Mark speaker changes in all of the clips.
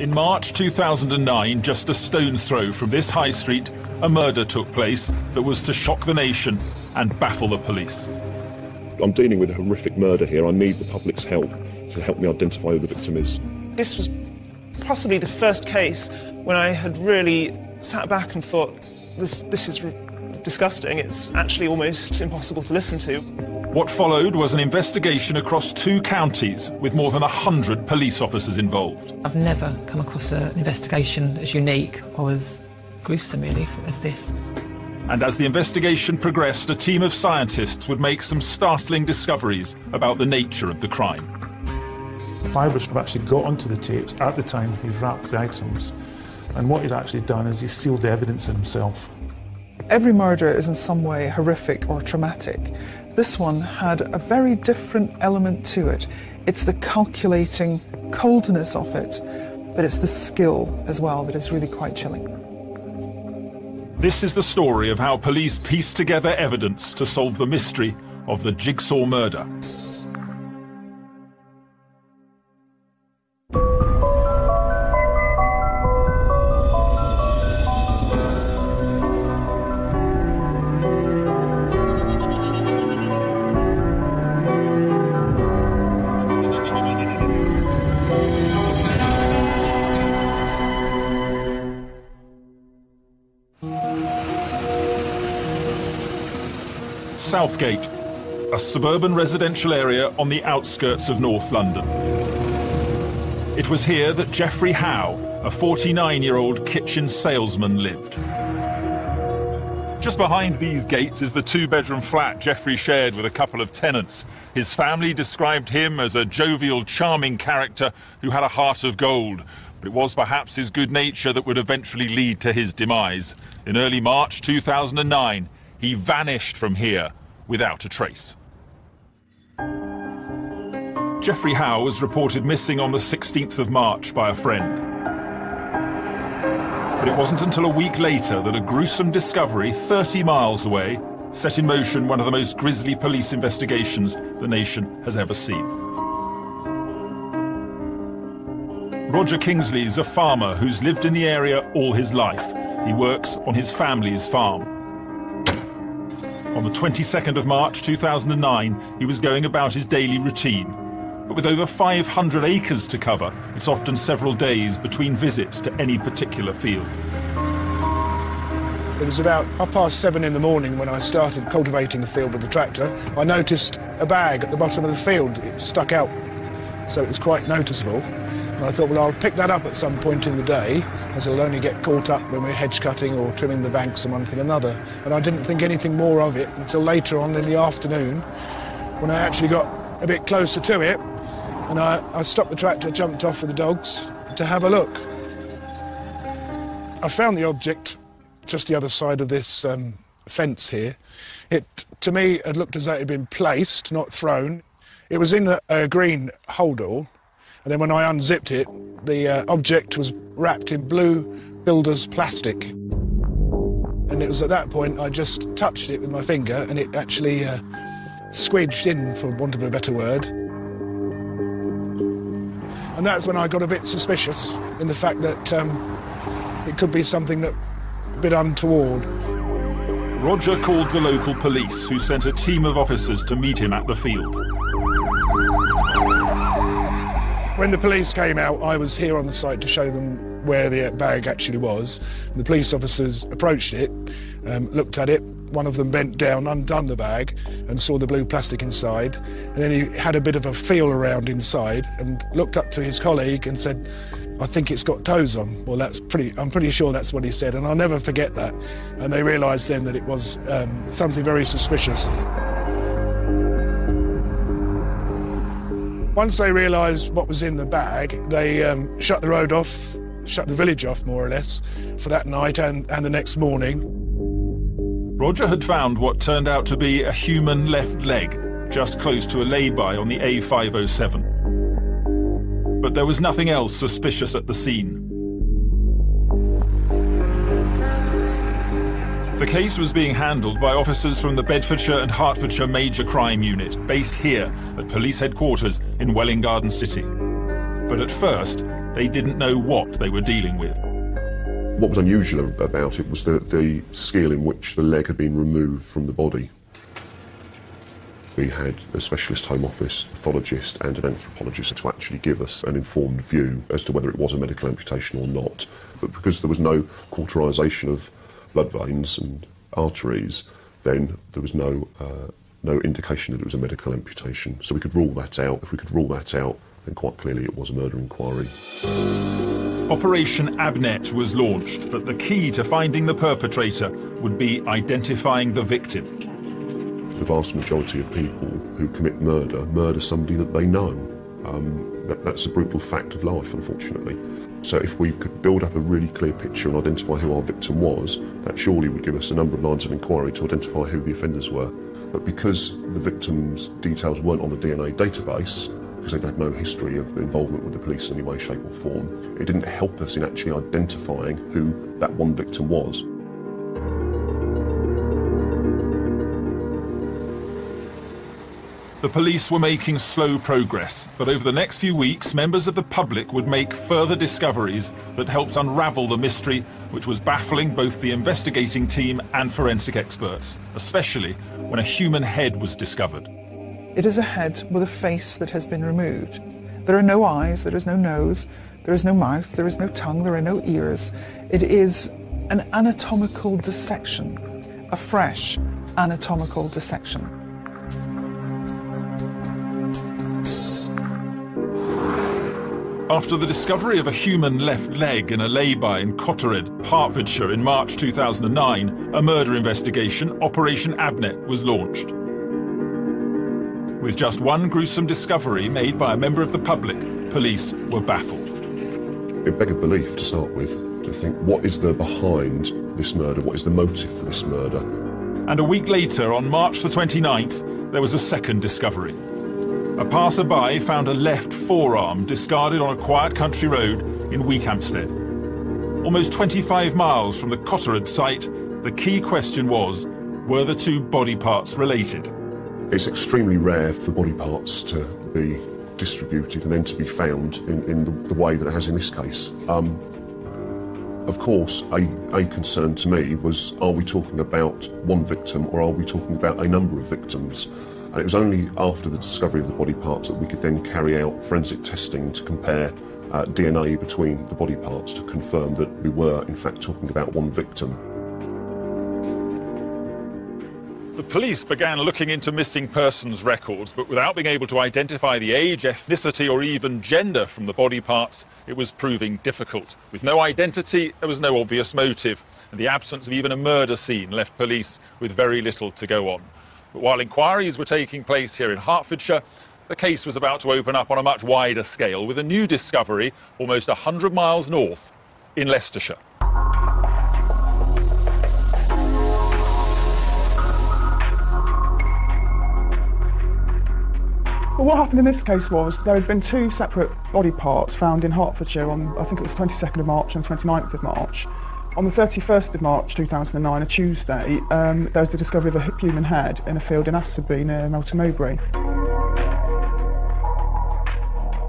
Speaker 1: In March 2009, just a stone's throw from this high street, a murder took place that was to shock the nation and baffle the police.
Speaker 2: I'm dealing with a horrific murder here. I need the public's help to help me identify who the victim is.
Speaker 3: This was possibly the first case when I had really sat back and thought, this, this is disgusting. It's actually almost impossible to listen to.
Speaker 1: What followed was an investigation across two counties with more than 100 police officers involved.
Speaker 4: I've never come across an investigation as unique or as gruesome, really, as this.
Speaker 1: And as the investigation progressed, a team of scientists would make some startling discoveries about the nature of the crime.
Speaker 5: Firebush have actually got onto the tapes at the time he's wrapped the items. And what he's actually done is he's sealed the evidence in himself.
Speaker 6: Every murder is in some way horrific or traumatic. This one had a very different element to it. It's the calculating coldness of it, but it's the skill as well that is really quite chilling.
Speaker 1: This is the story of how police pieced together evidence to solve the mystery of the Jigsaw murder. Southgate, a suburban residential area on the outskirts of North London. It was here that Jeffrey Howe, a 49-year-old kitchen salesman, lived. Just behind these gates is the two-bedroom flat Jeffrey shared with a couple of tenants. His family described him as a jovial, charming character who had a heart of gold. But it was perhaps his good nature that would eventually lead to his demise. In early March 2009, he vanished from here without a trace. Jeffrey Howe was reported missing on the 16th of March by a friend. But it wasn't until a week later that a gruesome discovery 30 miles away set in motion one of the most grisly police investigations the nation has ever seen. Roger Kingsley is a farmer who's lived in the area all his life. He works on his family's farm. On the 22nd of March 2009, he was going about his daily routine. But with over 500 acres to cover, it's often several days between visits to any particular field.
Speaker 7: It was about half past seven in the morning when I started cultivating the field with the tractor. I noticed a bag at the bottom of the field. It stuck out, so it was quite noticeable. And I thought, well, I'll pick that up at some point in the day, as it'll only get caught up when we're hedge cutting or trimming the banks and one thing another. And I didn't think anything more of it until later on in the afternoon, when I actually got a bit closer to it, and I, I stopped the tractor, jumped off with the dogs to have a look. I found the object just the other side of this um, fence here. It, to me, had looked as though it had been placed, not thrown. It was in a, a green holdall, and then when I unzipped it, the uh, object was wrapped in blue builder's plastic. And it was at that point I just touched it with my finger and it actually uh, squidged in, for want of a better word. And that's when I got a bit suspicious in the fact that um, it could be something that a bit untoward.
Speaker 1: Roger called the local police, who sent a team of officers to meet him at the field.
Speaker 7: When the police came out, I was here on the site to show them where the bag actually was. The police officers approached it, um, looked at it. One of them bent down, undone the bag, and saw the blue plastic inside. And then he had a bit of a feel around inside and looked up to his colleague and said, I think it's got toes on. Well, that's pretty. I'm pretty sure that's what he said, and I'll never forget that. And they realised then that it was um, something very suspicious. Once they realised what was in the bag, they um, shut the road off, shut the village off more or less, for that night and, and the next morning.
Speaker 1: Roger had found what turned out to be a human left leg, just close to a lay-by on the A507. But there was nothing else suspicious at the scene. The case was being handled by officers from the Bedfordshire and Hertfordshire Major Crime Unit, based here at police headquarters in Welwyn Garden City. But at first, they didn't know what they were dealing with.
Speaker 2: What was unusual about it was the, the skill in which the leg had been removed from the body. We had a specialist Home Office pathologist and an anthropologist to actually give us an informed view as to whether it was a medical amputation or not. But because there was no cauterisation of blood veins and arteries, then there was no, uh, no indication that it was a medical amputation. So we could rule that out. If we could rule that out, then quite clearly it was a murder inquiry.
Speaker 1: Operation Abnet was launched, but the key to finding the perpetrator would be identifying the victim
Speaker 2: the vast majority of people who commit murder murder somebody that they know. Um, that, that's a brutal fact of life, unfortunately. So if we could build up a really clear picture and identify who our victim was, that surely would give us a number of lines of inquiry to identify who the offenders were. But because the victim's details weren't on the DNA database, because they'd had no history of involvement with the police in any way, shape or form, it didn't help us in actually identifying who that one victim was.
Speaker 1: The police were making slow progress, but over the next few weeks, members of the public would make further discoveries that helped unravel the mystery which was baffling both the investigating team and forensic experts, especially when a human head was discovered.
Speaker 6: It is a head with a face that has been removed. There are no eyes, there is no nose, there is no mouth, there is no tongue, there are no ears. It is an anatomical dissection, a fresh anatomical dissection.
Speaker 1: After the discovery of a human left leg in a lay-by in Cottered, Hertfordshire in March 2009, a murder investigation, Operation Abnet, was launched. With just one gruesome discovery made by a member of the public, police were baffled.
Speaker 2: It begged belief to start with, to think what is the behind this murder, what is the motive for this murder.
Speaker 1: And a week later, on March the 29th, there was a second discovery. A passerby found a left forearm discarded on a quiet country road in Wheathampstead. Almost 25 miles from the Cottered site, the key question was, were the two body parts related?
Speaker 2: It's extremely rare for body parts to be distributed and then to be found in, in the, the, way that it has in this case. Um, of course, a, a concern to me was, are we talking about one victim or are we talking about a number of victims? And it was only after the discovery of the body parts that we could then carry out forensic testing to compare uh, DNA between the body parts to confirm that we were, in fact, talking about one victim.
Speaker 1: The police began looking into missing persons records, but without being able to identify the age, ethnicity, or even gender from the body parts, it was proving difficult. With no identity, there was no obvious motive, and the absence of even a murder scene left police with very little to go on. But while inquiries were taking place here in Hertfordshire, the case was about to open up on a much wider scale with a new discovery almost 100 miles north in Leicestershire.
Speaker 8: Well, what happened in this case was there had been two separate body parts found in Hertfordshire on, I think it was the 22nd of March and 29th of March. On the 31st of March 2009, a Tuesday, um, there was the discovery of a human head in a field in Asfordby near Melton Mowbray.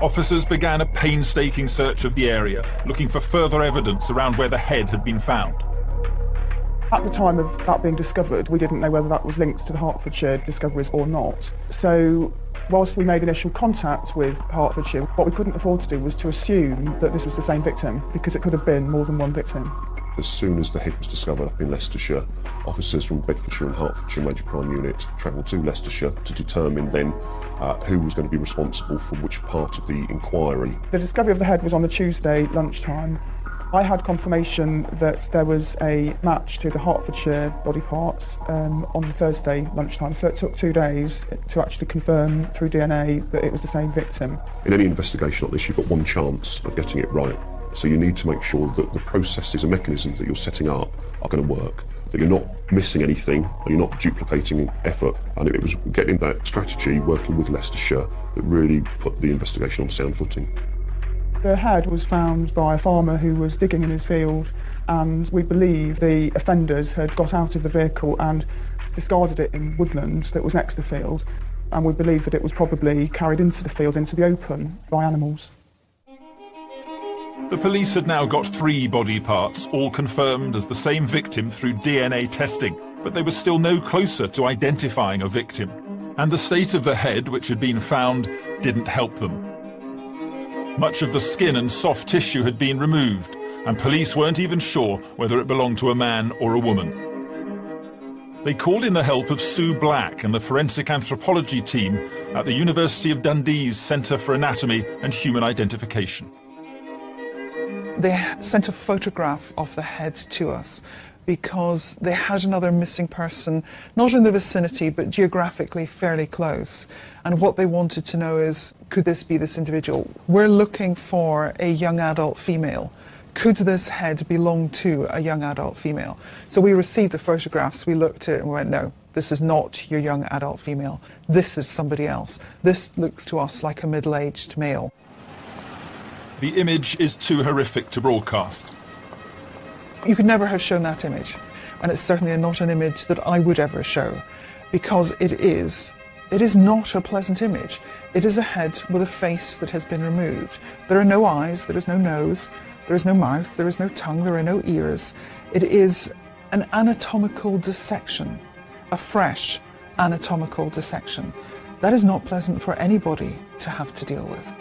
Speaker 1: Officers began a painstaking search of the area, looking for further evidence around where the head had been found.
Speaker 8: At the time of that being discovered, we didn't know whether that was linked to the Hertfordshire discoveries or not. So whilst we made initial contact with Hertfordshire, what we couldn't afford to do was to assume that this was the same victim, because it could have been more than one victim.
Speaker 2: As soon as the head was discovered up in Leicestershire, officers from Bedfordshire and Hertfordshire Major Crime Unit travelled to Leicestershire to determine then uh, who was going to be responsible for which part of the inquiry.
Speaker 8: The discovery of the head was on the Tuesday lunchtime. I had confirmation that there was a match to the Hertfordshire body parts um, on the Thursday lunchtime, so it took two days to actually confirm through DNA that it was the same victim.
Speaker 2: In any investigation like this, you've got one chance of getting it right. So you need to make sure that the processes and mechanisms that you're setting up are going to work, that you're not missing anything, and you're not duplicating effort. And it was getting that strategy, working with Leicestershire, that really put the investigation on sound footing.
Speaker 8: The head was found by a farmer who was digging in his field, and we believe the offenders had got out of the vehicle and discarded it in woodland that was next to the field. And we believe that it was probably carried into the field, into the open, by animals.
Speaker 1: The police had now got three body parts, all confirmed as the same victim through DNA testing, but they were still no closer to identifying a victim. And the state of the head, which had been found, didn't help them. Much of the skin and soft tissue had been removed, and police weren't even sure whether it belonged to a man or a woman. They called in the help of Sue Black and the forensic anthropology team at the University of Dundee's Centre for Anatomy and Human Identification.
Speaker 6: They sent a photograph of the head to us because they had another missing person, not in the vicinity, but geographically fairly close. And what they wanted to know is could this be this individual? We're looking for a young adult female could this head belong to a young adult female? So we received the photographs, we looked at it and we went, no, this is not your young adult female. This is somebody else. This looks to us like a middle aged male.
Speaker 1: The image is too horrific to broadcast.
Speaker 6: You could never have shown that image, and it's certainly not an image that I would ever show because it is. It is not a pleasant image. It is a head with a face that has been removed. There are no eyes, there is no nose, there is no mouth, there is no tongue, there are no ears. It is an anatomical dissection, a fresh anatomical dissection. That is not pleasant for anybody to have to deal with.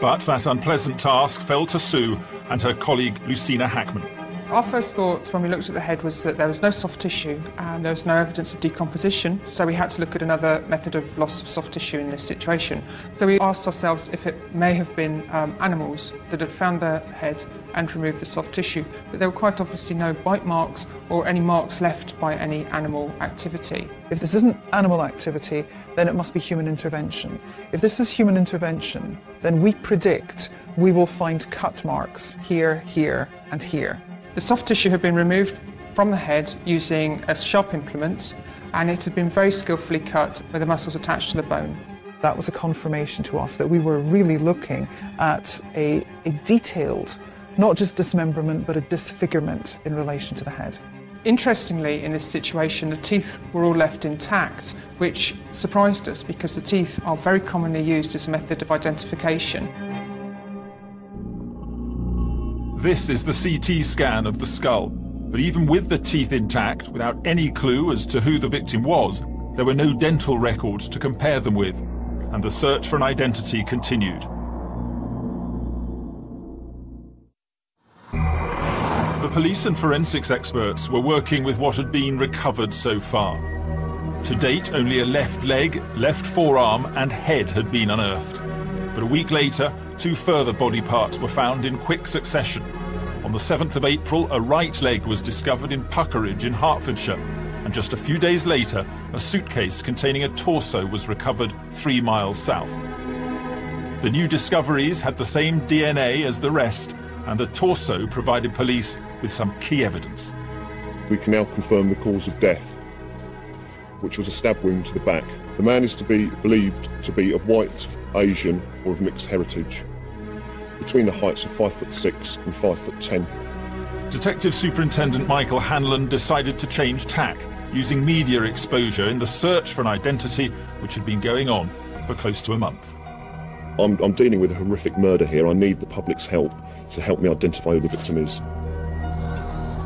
Speaker 1: But that unpleasant task fell to Sue and her colleague Lucina Hackman.
Speaker 9: Our first thought when we looked at the head was that there was no soft tissue and there was no evidence of decomposition, so we had to look at another method of loss of soft tissue in this situation. So we asked ourselves if it may have been um, animals that had found the head and removed the soft tissue, but there were quite obviously no bite marks or any marks left by any animal activity.
Speaker 6: If this isn't animal activity, then it must be human intervention. If this is human intervention, then we predict we will find cut marks here, here, and here.
Speaker 9: The soft tissue had been removed from the head using a sharp implement and it had been very skillfully cut with the muscles attached to the bone.
Speaker 6: That was a confirmation to us that we were really looking at a, a detailed, not just dismemberment, but a disfigurement in relation to the head.
Speaker 9: Interestingly, in this situation, the teeth were all left intact, which surprised us because the teeth are very commonly used as a method of identification.
Speaker 1: This is the CT scan of the skull. But even with the teeth intact, without any clue as to who the victim was, there were no dental records to compare them with, and the search for an identity continued. The police and forensics experts were working with what had been recovered so far. To date, only a left leg, left forearm, and head had been unearthed. But a week later, two further body parts were found in quick succession. On the 7th of April, a right leg was discovered in Puckeridge in Hertfordshire, and just a few days later, a suitcase containing a torso was recovered three miles south. The new discoveries had the same DNA as the rest, and the torso provided police with some key evidence.
Speaker 2: We can now confirm the cause of death, which was a stab wound to the back. The man is to be believed to be of white, Asian, or of mixed heritage, between the heights of 5 foot 6 and 5 foot 10.
Speaker 1: Detective Superintendent Michael Hanlon decided to change tack, using media exposure in the search for an identity which had been going on for close to a month.
Speaker 2: I'm, I'm dealing with a horrific murder here. I need the public's help to help me identify who the victim is.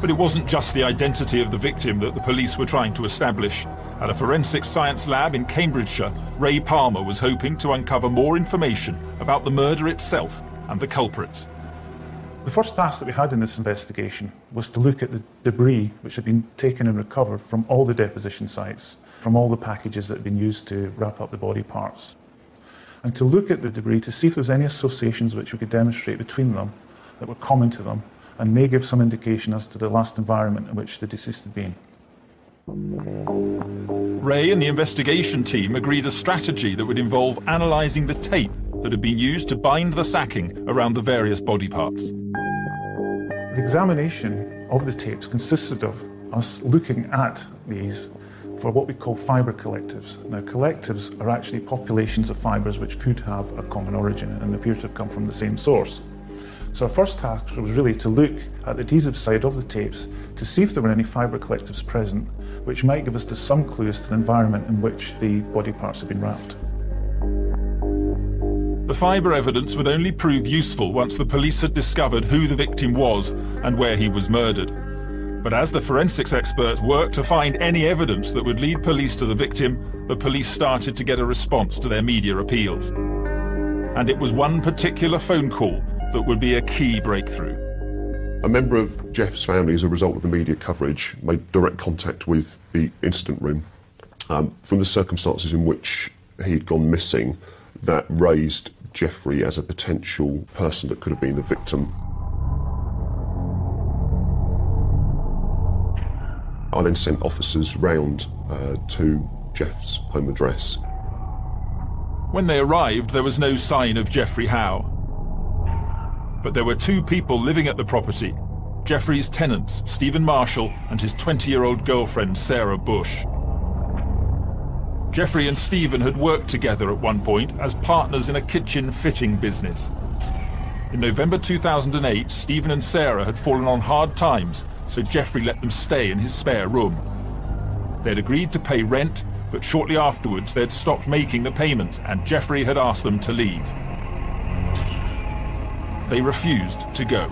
Speaker 1: But it wasn't just the identity of the victim that the police were trying to establish. At a forensic science lab in Cambridgeshire, Ray Palmer was hoping to uncover more information about the murder itself and the culprits.
Speaker 5: The first task that we had in this investigation was to look at the debris which had been taken and recovered from all the deposition sites, from all the packages that had been used to wrap up the body parts, and to look at the debris to see if there was any associations which we could demonstrate between them that were common to them and may give some indication as to the last environment in which the deceased had been.
Speaker 1: Ray and the investigation team agreed a strategy that would involve analysing the tape that had been used to bind the sacking around the various body parts.
Speaker 5: The examination of the tapes consisted of us looking at these for what we call fibre collectives. Now, collectives are actually populations of fibres which could have a common origin and appear to have come from the same source. So our first task was really to look at the adhesive side of the tapes to see if there were any fibre collectives present, which might give us some clues to the environment in which the body parts had been wrapped.
Speaker 1: The fibre evidence would only prove useful once the police had discovered who the victim was and where he was murdered. But as the forensics experts worked to find any evidence that would lead police to the victim, the police started to get a response to their media appeals. And it was one particular phone call that would be a key breakthrough.
Speaker 2: A member of Jeff's family, as a result of the media coverage, made direct contact with the incident room. Um, from the circumstances in which he'd gone missing, that raised Jeffrey as a potential person that could have been the victim. I then sent officers round uh, to Jeff's home address.
Speaker 1: When they arrived, there was no sign of Jeffrey Howe. But there were two people living at the property Jeffrey's tenants, Stephen Marshall, and his 20 year old girlfriend, Sarah Bush. Jeffrey and Stephen had worked together at one point as partners in a kitchen fitting business. In November 2008, Stephen and Sarah had fallen on hard times, so Jeffrey let them stay in his spare room. They'd agreed to pay rent, but shortly afterwards they'd stopped making the payments and Jeffrey had asked them to leave. They refused to go.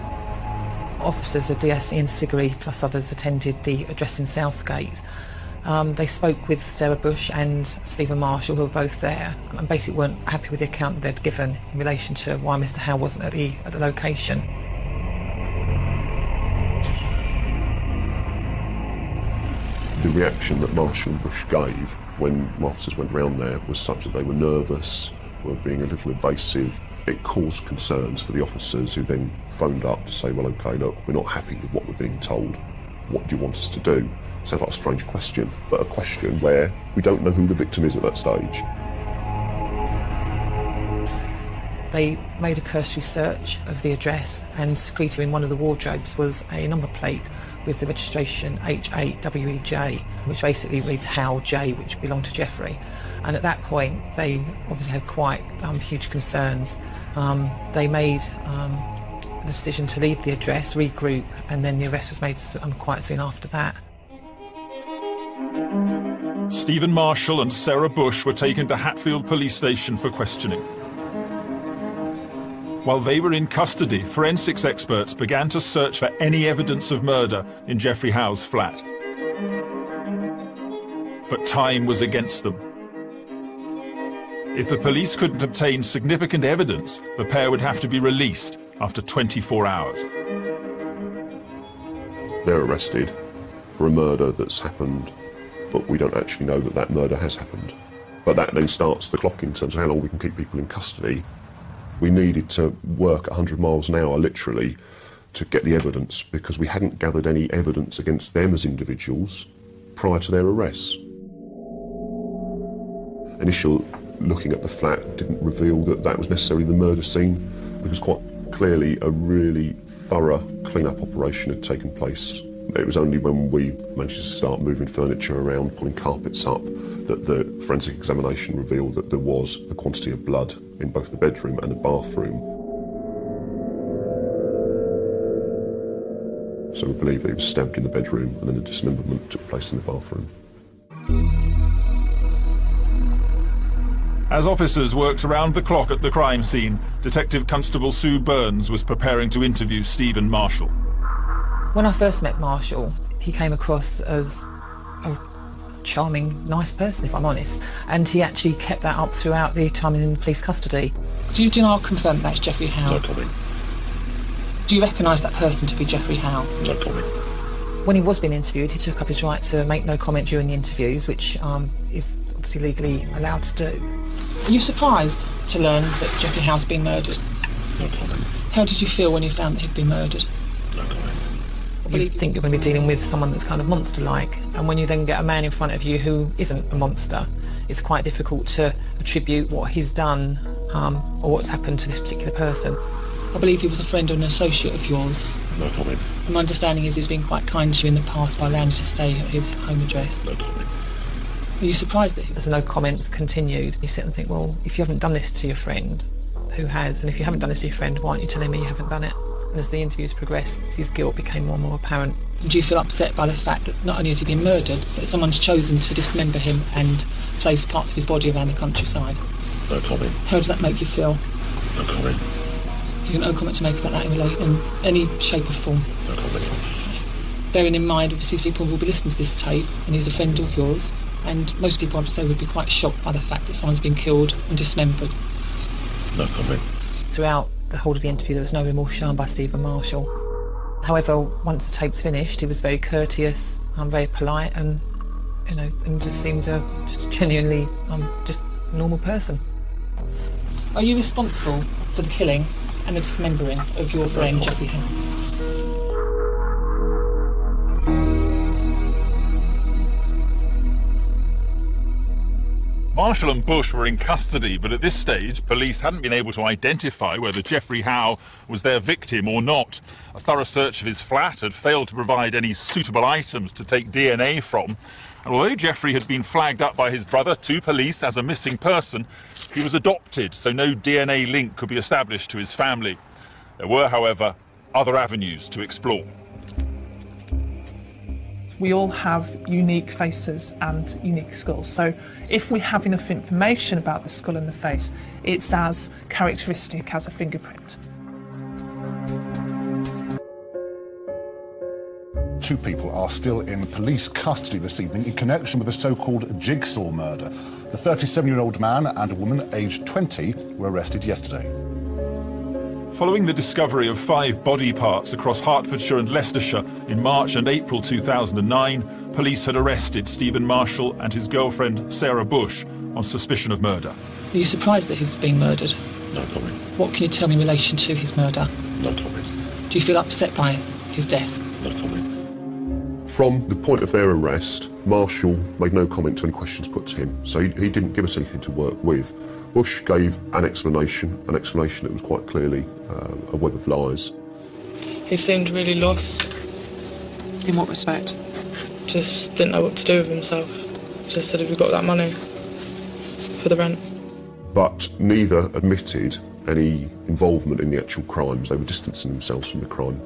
Speaker 4: Officers of DS in Sigary plus others attended the address in Southgate. Um, they spoke with Sarah Bush and Stephen Marshall, who were both there, and basically weren't happy with the account they'd given in relation to why Mr. Howe wasn't at the at the location.
Speaker 2: The reaction that Marshall and Bush gave when officers went round there was such that they were nervous, were being a little evasive. It caused concerns for the officers who then phoned up to say, well, OK, look, we're not happy with what we're being told. What do you want us to do? Sounds like a strange question, but a question where we don't know who the victim is at that stage.
Speaker 4: They made a cursory search of the address, and secreted in one of the wardrobes was a number plate with the registration H8WEJ, which basically reads Howe J, which belonged to Jeffrey. And at that point, they obviously had quite um, huge concerns. Um, they made um, the decision to leave the address, regroup, and then the arrest was made um, quite soon after that.
Speaker 1: Stephen Marshall and Sarah Bush were taken to Hatfield Police Station for questioning. While they were in custody, forensics experts began to search for any evidence of murder in Jeffrey Howe's flat. But time was against them. If the police couldn't obtain significant evidence, the pair would have to be released after 24 hours.
Speaker 2: They're arrested for a murder that's happened, but we don't actually know that that murder has happened. But that then starts the clock in terms of how long we can keep people in custody. We needed to work 100 miles an hour, literally, to get the evidence because we hadn't gathered any evidence against them as individuals prior to their arrests. Initial looking at the flat didn't reveal that that was necessarily the murder scene because quite clearly a really thorough clean-up operation had taken place. It was only when we managed to start moving furniture around, pulling carpets up, that the forensic examination revealed that there was a quantity of blood in both the bedroom and the bathroom. So we believe that he was stabbed in the bedroom and then the dismemberment took place in the bathroom.
Speaker 1: As officers worked around the clock at the crime scene, Detective Constable Sue Burns was preparing to interview Stephen Marshall.
Speaker 4: When I first met Marshall, he came across as a charming, nice person, if I'm honest, and he actually kept that up throughout the time in police custody.
Speaker 10: Do you, do you know, confirm that's Jeffrey Howe?
Speaker 2: No comment.
Speaker 10: Do you recognise that person to be Jeffrey Howe?
Speaker 2: No comment.
Speaker 4: When he was being interviewed, he took up his right to make no comment during the interviews, which um, is obviously legally allowed to do.
Speaker 10: Are you surprised to learn that Jeffrey Howe's been murdered?
Speaker 2: No comment.
Speaker 10: How did you feel when you found that he'd been murdered?
Speaker 2: No comment.
Speaker 4: You think you're going to be dealing with someone that's kind of monster-like, and when you then get a man in front of you who isn't a monster, it's quite difficult to attribute what he's done um, or what's happened to this particular person.
Speaker 10: I believe he was a friend or an associate of yours.
Speaker 2: No comment.
Speaker 10: And my understanding is he's been quite kind to you in the past by allowing you to stay at his home address.
Speaker 2: No comment.
Speaker 10: Are you surprised that he
Speaker 4: There's no comments continued. You sit and think, well, if you haven't done this to your friend, who has? And if you haven't done this to your friend, why aren't you telling me you haven't done it? And as the interviews progressed, his guilt became more and more apparent.
Speaker 10: Do you feel upset by the fact that not only has he been murdered, but someone's chosen to dismember him and place parts of his body around the countryside?
Speaker 2: No comment.
Speaker 10: How does that make you feel?
Speaker 2: No comment.
Speaker 10: You've got no comment to make about that in, rela- in any shape or form.
Speaker 2: No comment.
Speaker 10: Bearing in mind, obviously, these people will be listening to this tape, and he's a friend of yours, and most people, I would say, would be quite shocked by the fact that someone's been killed and dismembered.
Speaker 2: No comment.
Speaker 4: Throughout the whole of the interview, there was no remorse shown by Stephen Marshall. However, once the tape's finished, he was very courteous and very polite, and you know, and just seemed a just a genuinely um, just normal person.
Speaker 10: Are you responsible for the killing and the dismembering of your friend Jeffrey Howe?
Speaker 1: Marshall and Bush were in custody, but at this stage, police hadn't been able to identify whether Jeffrey Howe was their victim or not. A thorough search of his flat had failed to provide any suitable items to take DNA from. And although Jeffrey had been flagged up by his brother to police as a missing person, he was adopted, so no DNA link could be established to his family. There were, however, other avenues to explore.
Speaker 11: We all have unique faces and unique skulls. So if we have enough information about the skull and the face, it's as characteristic as a fingerprint.
Speaker 12: Two people are still in police custody this evening in connection with the so-called jigsaw murder. The 37-year-old man and a woman aged 20 were arrested yesterday.
Speaker 1: Following the discovery of five body parts across Hertfordshire and Leicestershire in March and April 2009, police had arrested Stephen Marshall and his girlfriend Sarah Bush on suspicion of murder.
Speaker 10: Are you surprised that he's been murdered?
Speaker 2: No comment.
Speaker 10: What can you tell me in relation to his murder?
Speaker 2: No comment.
Speaker 10: Do you feel upset by his death?
Speaker 2: No comment. From the point of their arrest, Marshall made no comment to any questions put to him, so he, he didn't give us anything to work with. Bush gave an explanation, an explanation that was quite clearly uh, a web of lies.
Speaker 13: He seemed really lost.
Speaker 14: In what respect?
Speaker 13: Just didn't know what to do with himself. Just said, Have you got that money for the rent?
Speaker 2: But neither admitted any involvement in the actual crimes. They were distancing themselves from the crime.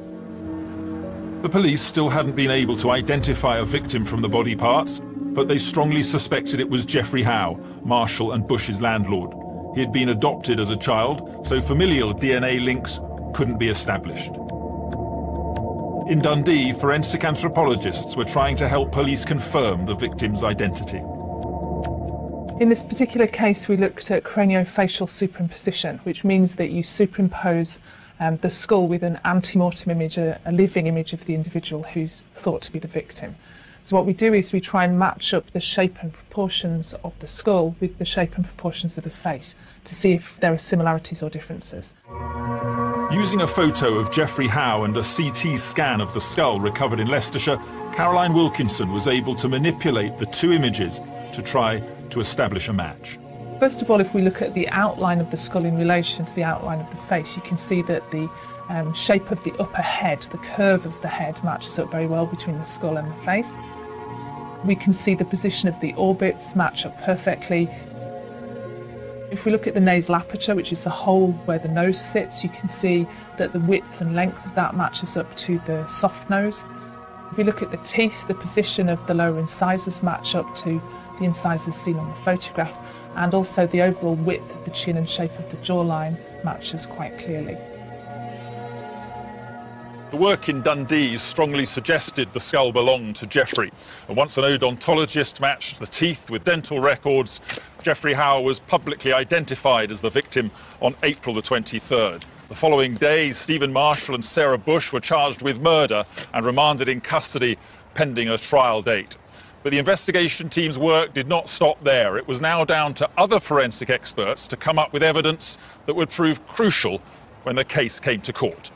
Speaker 1: The police still hadn't been able to identify a victim from the body parts, but they strongly suspected it was Jeffrey Howe, Marshall and Bush's landlord. He had been adopted as a child, so familial DNA links couldn't be established. In Dundee, forensic anthropologists were trying to help police confirm the victim's identity.
Speaker 11: In this particular case, we looked at craniofacial superimposition, which means that you superimpose um, the skull with an ante-mortem image, a, a living image of the individual who's thought to be the victim. So what we do is we try and match up the shape and proportions of the skull with the shape and proportions of the face to see if there are similarities or differences.
Speaker 1: Using a photo of Jeffrey Howe and a CT scan of the skull recovered in Leicestershire, Caroline Wilkinson was able to manipulate the two images to try to establish a match.
Speaker 11: First of all, if we look at the outline of the skull in relation to the outline of the face, you can see that the um, shape of the upper head, the curve of the head, matches up very well between the skull and the face. We can see the position of the orbits match up perfectly. If we look at the nasal aperture, which is the hole where the nose sits, you can see that the width and length of that matches up to the soft nose. If we look at the teeth, the position of the lower incisors match up to the incisors seen on the photograph, and also the overall width of the chin and shape of the jawline matches quite clearly.
Speaker 1: The work in Dundee strongly suggested the skull belonged to Jeffrey. And once an odontologist matched the teeth with dental records, Jeffrey Howe was publicly identified as the victim on April the 23rd. The following day, Stephen Marshall and Sarah Bush were charged with murder and remanded in custody pending a trial date. But the investigation team's work did not stop there. It was now down to other forensic experts to come up with evidence that would prove crucial when the case came to court.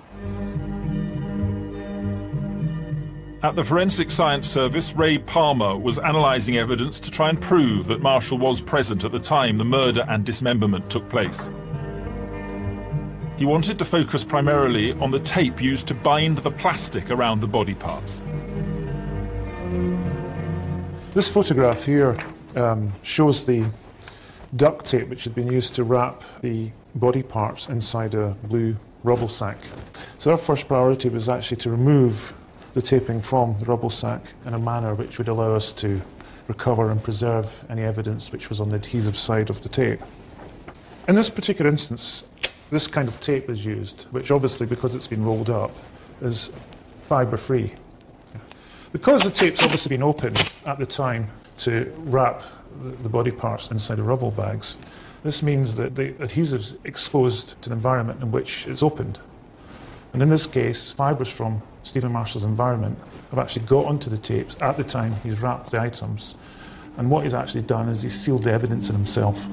Speaker 1: At the Forensic Science Service, Ray Palmer was analysing evidence to try and prove that Marshall was present at the time the murder and dismemberment took place. He wanted to focus primarily on the tape used to bind the plastic around the body parts.
Speaker 5: This photograph here um, shows the duct tape which had been used to wrap the body parts inside a blue rubble sack. So our first priority was actually to remove the taping from the rubble sack in a manner which would allow us to recover and preserve any evidence which was on the adhesive side of the tape. In this particular instance, This kind of tape is used, which obviously, because it's been rolled up, is fibre free. Because the tape's obviously been opened at the time to wrap the body parts inside the rubble bags, this means that the adhesive's exposed to the environment in which it's opened. And in this case, fibres from Stephen Marshall's environment have actually got onto the tapes at the time he's wrapped the items. And what he's actually done is he's sealed the evidence in himself.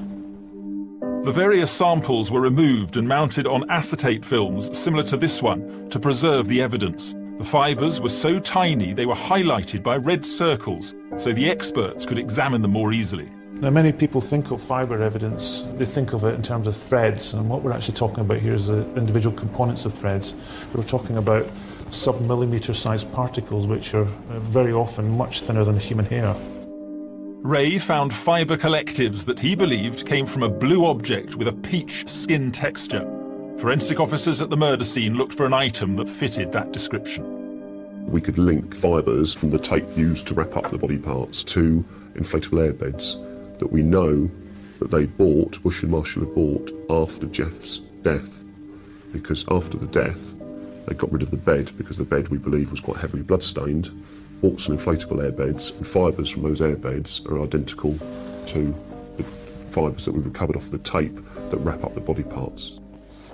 Speaker 1: The various samples were removed and mounted on acetate films similar to this one to preserve the evidence. The fibres were so tiny they were highlighted by red circles so the experts could examine them more easily.
Speaker 5: Now, many people think of fibre evidence, they think of it in terms of threads, and what we're actually talking about here is the individual components of threads. We're talking about sub-millimetre sized particles, which are uh, very often much thinner than human hair.
Speaker 1: Ray found fibre collectives that he believed came from a blue object with a peach skin texture. Forensic officers at the murder scene looked for an item that fitted that description.
Speaker 2: We could link fibres from the tape used to wrap up the body parts to inflatable airbeds that we know that they bought, Bush and Marshall had bought after Jeff's death. Because after the death, they got rid of the bed because the bed we believe was quite heavily bloodstained, bought some inflatable airbeds, and fibres from those airbeds are identical to the fibres that we recovered off the tape that wrap up the body parts.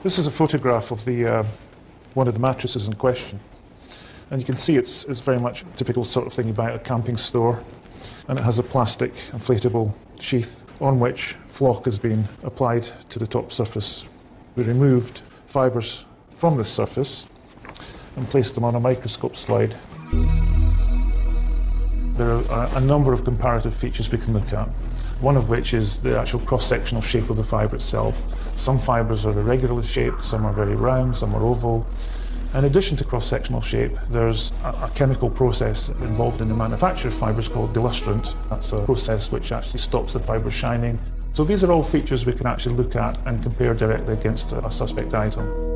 Speaker 5: This is a photograph of the uh, one of the mattresses in question. And you can see it's, it's very much a typical sort of thing you buy at a camping store. And it has a plastic inflatable sheath on which flock has been applied to the top surface. We removed fibres from this surface and placed them on a microscope slide. There are a number of comparative features we can look at, one of which is the actual cross-sectional shape of the fibre itself. Some fibres are irregularly shaped, some are very round, some are oval. In addition to cross-sectional shape, there's a, chemical process involved in the manufacture of fibres called delustrant. That's a process which actually stops the fibres shining. So these are all features we can actually look at and compare directly against a suspect item.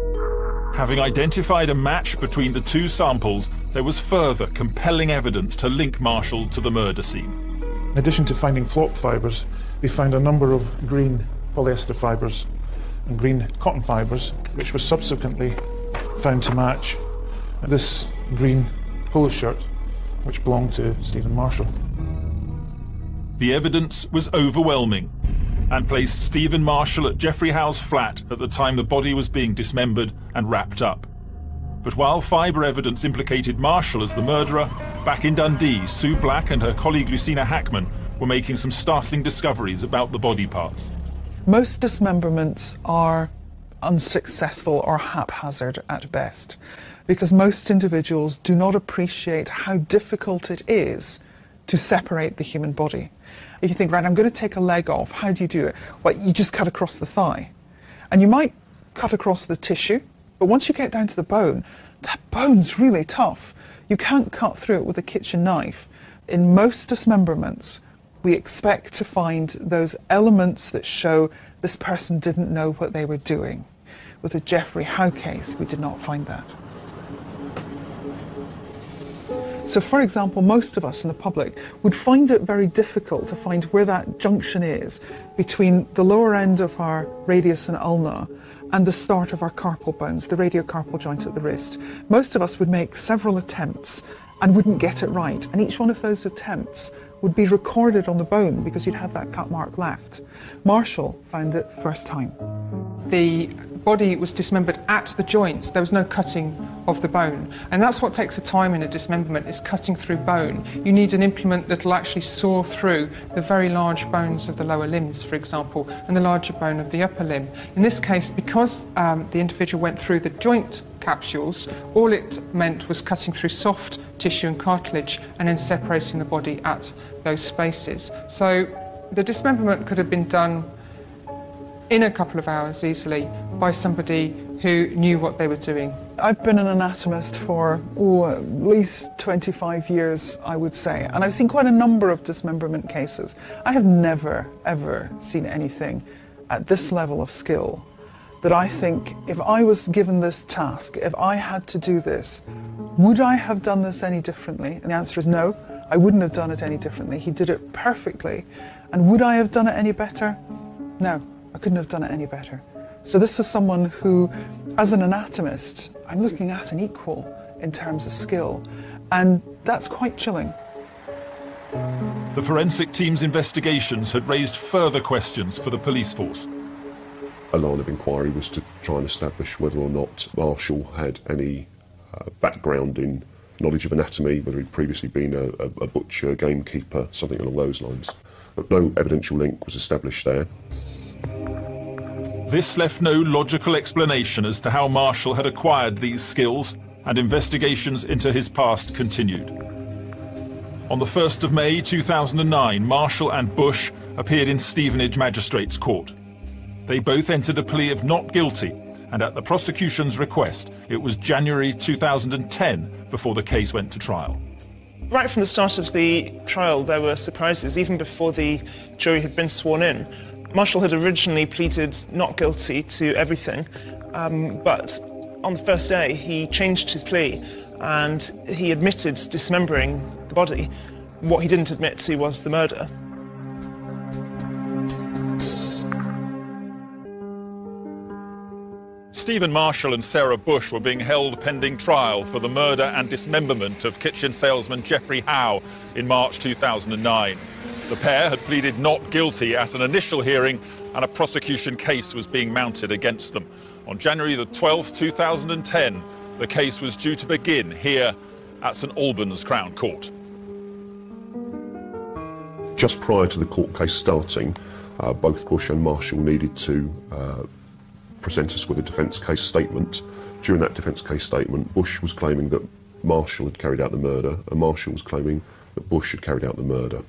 Speaker 1: Having identified a match between the two samples, there was further compelling evidence to link Marshall to the murder scene.
Speaker 5: In addition to finding flock fibres, we found a number of green polyester fibres and green cotton fibres, which were subsequently found to match this green polo shirt, which belonged to Stephen Marshall.
Speaker 1: The evidence was overwhelming and placed Stephen Marshall at Jeffrey Howe's flat at the time the body was being dismembered and wrapped up. But while fibre evidence implicated Marshall as the murderer, back in Dundee, Sue Black and her colleague Lucina Hackman were making some startling discoveries about the body parts.
Speaker 6: Most dismemberments are unsuccessful or haphazard at best because most individuals do not appreciate how difficult it is to separate the human body. If you think, right, I'm going to take a leg off, how do you do it? Well, you just cut across the thigh. And you might cut across the tissue, but once you get down to the bone, that bone's really tough. You can't cut through it with a kitchen knife. In most dismemberments, we expect to find those elements that show this person didn't know what they were doing. With the Jeffrey Howe case, we did not find that. So, for example, most of us in the public would find it very difficult to find where that junction is between the lower end of our radius and ulna and the start of our carpal bones, the radiocarpal joint at the wrist. Most of us would make several attempts and wouldn't get it right, and each one of those attempts would be recorded on the bone because you'd have that cut mark left. Marshall found it first time.
Speaker 9: The body was dismembered at the joints. There was no cutting of the bone. And that's what takes the time in a dismemberment, is cutting through bone. You need an implement that will actually saw through the very large bones of the lower limbs, for example, and the larger bone of the upper limb. In this case, because um, the individual went through the joint capsules, all it meant was cutting through soft tissue and cartilage and then separating the body at those spaces. So the dismemberment could have been done in a couple of hours easily by somebody who knew what they were doing.
Speaker 6: I've been an anatomist for oh, at least 25 years, I would say, and I've seen quite a number of dismemberment cases. I have never, ever seen anything at this level of skill that I think if I was given this task, if I had to do this, would I have done this any differently? And the answer is no, I wouldn't have done it any differently. He did it perfectly. And would I have done it any better? No, I couldn't have done it any better. So, this is someone who, as an anatomist, I'm looking at an equal in terms of skill, and that's quite chilling.
Speaker 1: The forensic team's investigations had raised further questions for the police force.
Speaker 2: A line of inquiry was to try and establish whether or not Marshall had any uh, background in knowledge of anatomy, whether he'd previously been a, a, butcher, gamekeeper, something along those lines. But no evidential link was established there.
Speaker 1: This left no logical explanation as to how Marshall had acquired these skills, and investigations into his past continued. On the 1st of May 2009, Marshall and Bush appeared in Stevenage Magistrates Court. They both entered a plea of not guilty, and at the prosecution's request, it was January 2010 before the case went to trial.
Speaker 3: Right from the start of the trial, there were surprises, even before the jury had been sworn in. Marshall had originally pleaded not guilty to everything, um, but on the first day he changed his plea and he admitted dismembering the body. What he didn't admit to was the murder.
Speaker 1: Stephen Marshall and Sarah Bush were being held pending trial for the murder and dismemberment of kitchen salesman Jeffrey Howe in March 2009. The pair had pleaded not guilty at an initial hearing and a prosecution case was being mounted against them. On January the 12th, 2010, the case was due to begin here at St Albans Crown Court.
Speaker 2: Just prior to the court case starting, uh, both Bush and Marshall needed to uh, present us with a defence case statement. During that defence case statement, Bush was claiming that Marshall had carried out the murder, and Marshall was claiming that Bush had carried out the murder.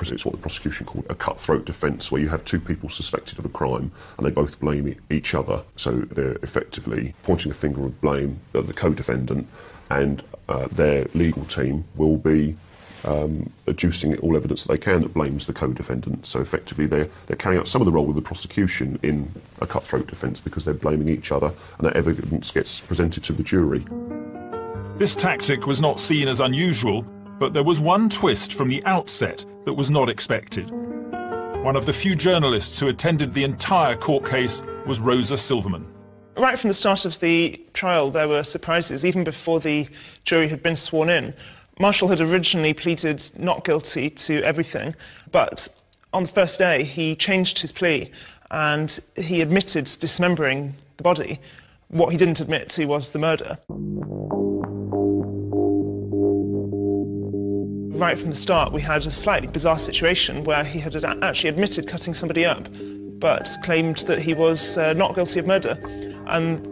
Speaker 2: It's what the prosecution called a cutthroat defence, where you have two people suspected of a crime and they both blame each other. So they're effectively pointing the finger of blame at the co defendant, and uh, their legal team will be um, adducing all evidence that they can that blames the co-defendant. So effectively, they're, they're carrying out some of the role of the prosecution in a cutthroat defence because they're blaming each other, and that evidence gets presented to the jury.
Speaker 1: This tactic was not seen as unusual, but there was one twist from the outset that was not expected. One of the few journalists who attended the entire court case was Rosa Silverman.
Speaker 3: Right from the start of the trial, there were surprises, even before the jury had been sworn in. Marshall had originally pleaded not guilty to everything, but on the first day he changed his plea and he admitted dismembering the body. What he didn't admit to was the murder. Right from the start, we had a slightly bizarre situation where he had actually admitted cutting somebody up, but claimed that he was uh, not guilty of murder. And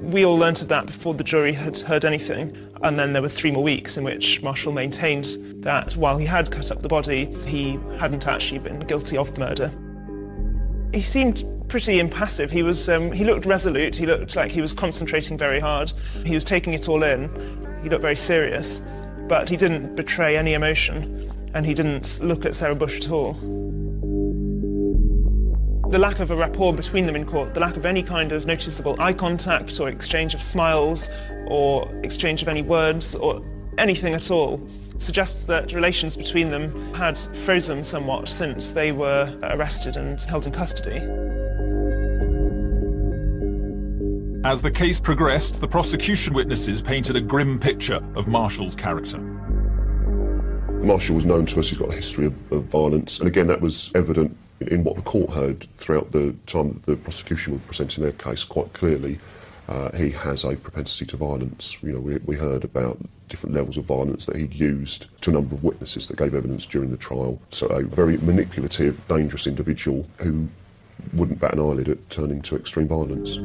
Speaker 3: we all learnt of that before the jury had heard anything. And then there were three more weeks in which Marshall maintained that while he had cut up the body, he hadn't actually been guilty of the murder. He seemed pretty impassive. He was um, he looked resolute. He looked like he was concentrating very hard. He was taking it all in. He looked very serious, but he didn't betray any emotion, and he didn't look at Sarah Bush at all. The lack of a rapport between them in court, the lack of any kind of noticeable eye contact or exchange of smiles or exchange of any words or anything at all suggests that relations between them had frozen somewhat since they were arrested and held in custody.
Speaker 1: As the case progressed, the prosecution witnesses painted a grim picture of Marshall's character.
Speaker 2: Marshall was known to us, he's got a history of, of violence, and again, that was evident in what the court heard throughout the time that the prosecution were presenting their case quite clearly, uh, he has a propensity to violence. You know, we, we heard about different levels of violence that he'd used to a number of witnesses that gave evidence during the trial. So a very manipulative, dangerous individual who wouldn't bat an eyelid at turning to extreme violence.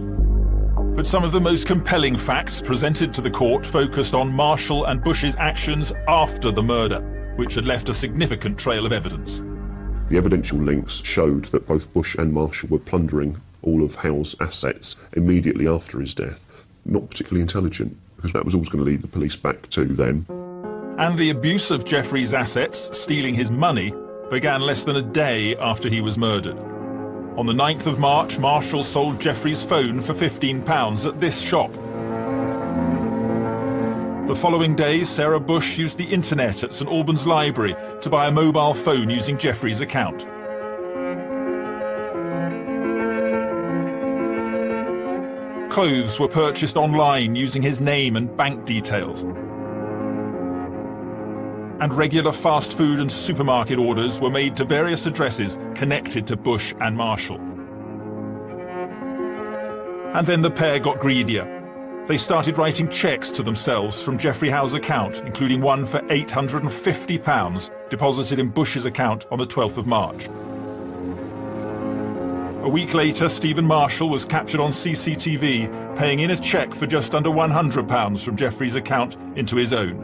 Speaker 1: But some of the most compelling facts presented to the court focused on Marshall and Bush's actions after the murder, which had left a significant trail of evidence.
Speaker 2: The evidential links showed that both Bush and Marshall were plundering all of Howe's assets immediately after his death. Not particularly intelligent, because that was always going to lead the police back to them.
Speaker 1: And the abuse of Jeffrey's assets, stealing his money, began less than a day after he was murdered. On the 9th of March, Marshall sold Jeffrey's phone for £15 at this shop. The following day, Sarah Bush used the internet at St Albans Library to buy a mobile phone using Jeffrey's account. Clothes were purchased online using his name and bank details. And regular fast food and supermarket orders were made to various addresses connected to Bush and Marshall. And then the pair got greedier. They started writing cheques to themselves from Jeffrey Howe's account, including one for £850 deposited in Bush's account on the 12th of March. A week later, Stephen Marshall was captured on CCTV, paying in a cheque for just under £100 from Jeffrey's account into his own.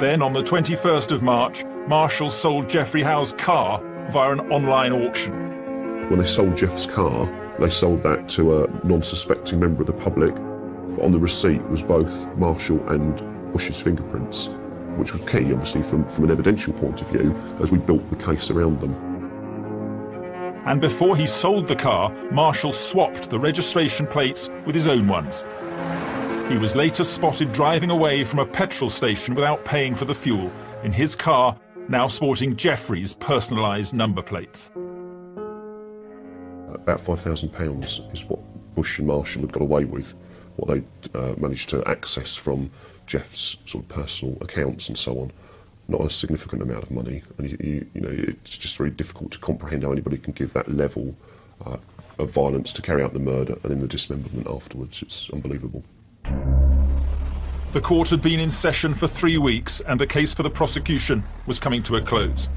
Speaker 1: Then, on the 21st of March, Marshall sold Jeffrey Howe's car via an online auction.
Speaker 2: When they sold Jeff's car, they sold that to a non-suspecting member of the public. But on the receipt was both Marshall and Bush's fingerprints, which was key, obviously, from, from an evidential point of view, as we built the case around them.
Speaker 1: And before he sold the car, Marshall swapped the registration plates with his own ones. He was later spotted driving away from a petrol station without paying for the fuel, in his car, now sporting Jeffrey's personalised number plates.
Speaker 2: About £5,000 is what Bush and Marshall had got away with, what they uh, managed to access from Jeff's sort of personal accounts and so on not a significant amount of money, and you, you, you, know it's just very difficult to comprehend how anybody can give that level uh, of violence to carry out the murder and then the dismemberment afterwards. It's unbelievable.
Speaker 1: The court had been in session for three weeks, and the case for the prosecution was coming to a close.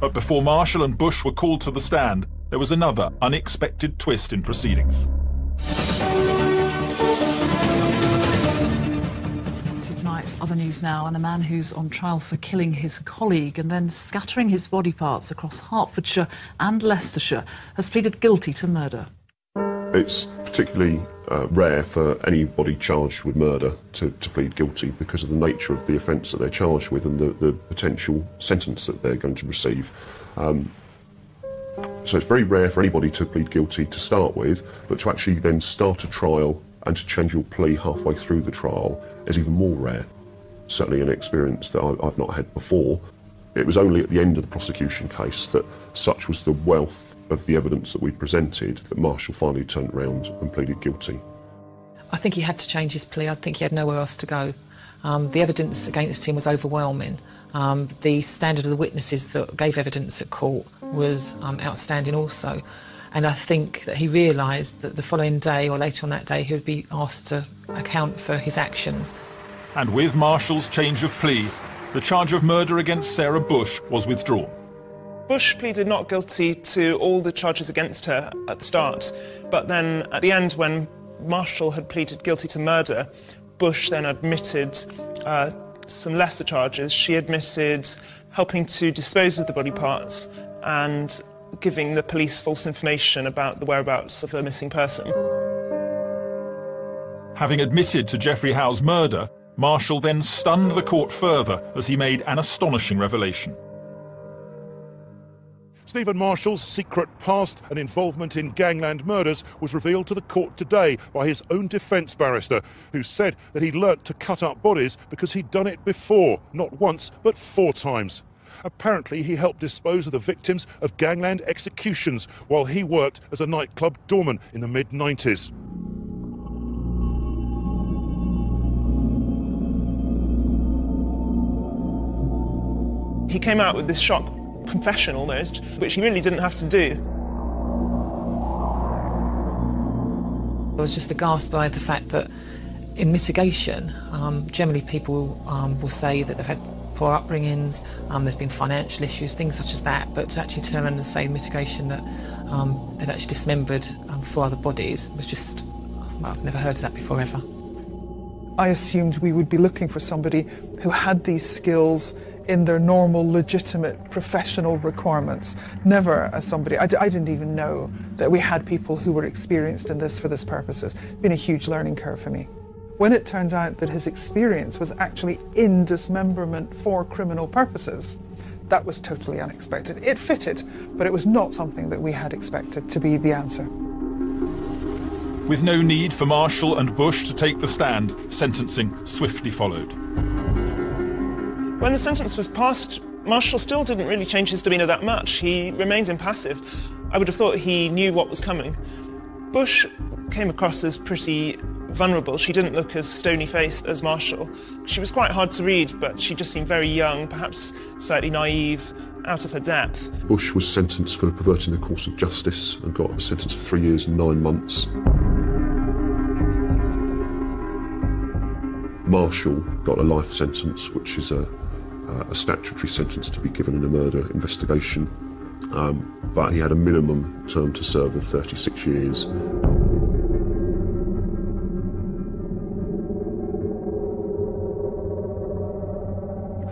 Speaker 1: But before Marshall and Bush were called to the stand, there was another unexpected twist in proceedings.
Speaker 15: To Tonight's other news now, and a man who's on trial for killing his colleague and then scattering his body parts across Hertfordshire and Leicestershire has pleaded guilty to murder.
Speaker 2: It's particularly uh, rare for anybody charged with murder to, to, plead guilty because of the nature of the offence that they're charged with and the, the, potential sentence that they're going to receive. Um, so it's very rare for anybody to plead guilty to start with, but to actually then start a trial and to change your plea halfway through the trial is even more rare. Certainly an experience that I've not had before. It was only at the end of the prosecution case that such was the wealth of the evidence that we presented that Marshall finally turned around and pleaded guilty.
Speaker 4: I think he had to change his plea. I think he had nowhere else to go. Um, the evidence against him was overwhelming. Um, the standard of the witnesses that gave evidence at court was um, outstanding also. And I think that he realised that the following day or later on that day he would be asked to account for his actions.
Speaker 1: And with Marshall's change of plea, the charge of murder against Sarah Bush was withdrawn.
Speaker 3: Bush pleaded not guilty to all the charges against her at the start, but then at the end, when Marshall had pleaded guilty to murder, Bush then admitted uh, some lesser charges. She admitted helping to dispose of the body parts and giving the police false information about the whereabouts of a missing person.
Speaker 1: Having admitted to Jeffrey Howe's murder, Marshall then stunned the court further as he made an astonishing revelation.
Speaker 16: Stephen Marshall's secret past and involvement in gangland murders was revealed to the court today by his own defence barrister, who said that he'd learnt to cut up bodies because he'd done it before, not once, but four times. Apparently, he helped dispose of the victims of gangland executions while he worked as a nightclub doorman in the mid 90s.
Speaker 3: He came out with this shock confession almost, which he really didn't have to do.
Speaker 4: I was just aghast by the fact that in mitigation, um, generally people um, will say that they've had poor upbringings, um, there's been financial issues, things such as that, but to actually turn around and say in mitigation that um, they'd actually dismembered um, four other bodies was just, well, I've never heard of that before ever.
Speaker 6: I assumed we would be looking for somebody who had these skills in their normal, legitimate professional requirements. Never as somebody, I d- I didn't even know that we had people who were experienced in this for this purposes. It's been a huge learning curve for me. When it turned out that his experience was actually in dismemberment for criminal purposes, that was totally unexpected. It fitted, but it was not something that we had expected to be the answer.
Speaker 1: With no need for Marshall and Bush to take the stand, sentencing swiftly followed.
Speaker 3: When the sentence was passed, Marshall still didn't really change his demeanour that much. He remained impassive. I would have thought he knew what was coming. Bush came across as pretty vulnerable. She didn't look as stony faced as Marshall. She was quite hard to read, but she just seemed very young, perhaps slightly naive, out of her depth.
Speaker 2: Bush was sentenced for perverting the course of justice and got a sentence of three years and nine months. Marshall got a life sentence, which is a, a statutory sentence to be given in a murder investigation, um, but he had a minimum term to serve of 36 years.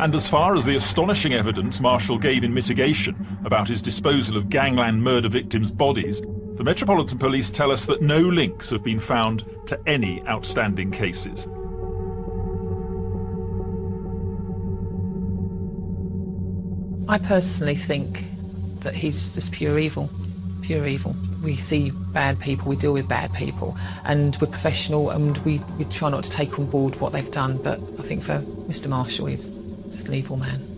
Speaker 1: And as far as the astonishing evidence Marshall gave in mitigation about his disposal of gangland murder victims' bodies, the Metropolitan Police tell us that no links have been found to any outstanding cases.
Speaker 4: I personally think that he's just pure evil. Pure evil. We see bad people, we deal with bad people, and we're professional and we, we try not to take on board what they've done. But I think for Mr. Marshall, he's just an evil man.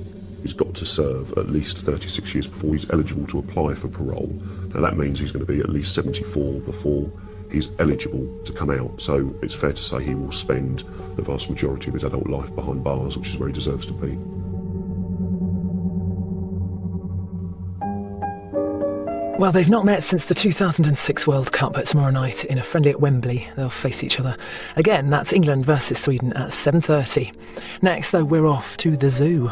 Speaker 2: He's got to serve at least 36 years before he's eligible to apply for parole. Now, that means he's going to be at least 74 before he's eligible to come out. So it's fair to say he will spend the vast majority of his adult life behind bars, which is where he deserves to be.
Speaker 17: Well, they've not met since the 2006 World Cup, but tomorrow night in a friendly at Wembley, they'll face each other. Again, that's England versus Sweden at 7.30. Next, though, we're off to the zoo.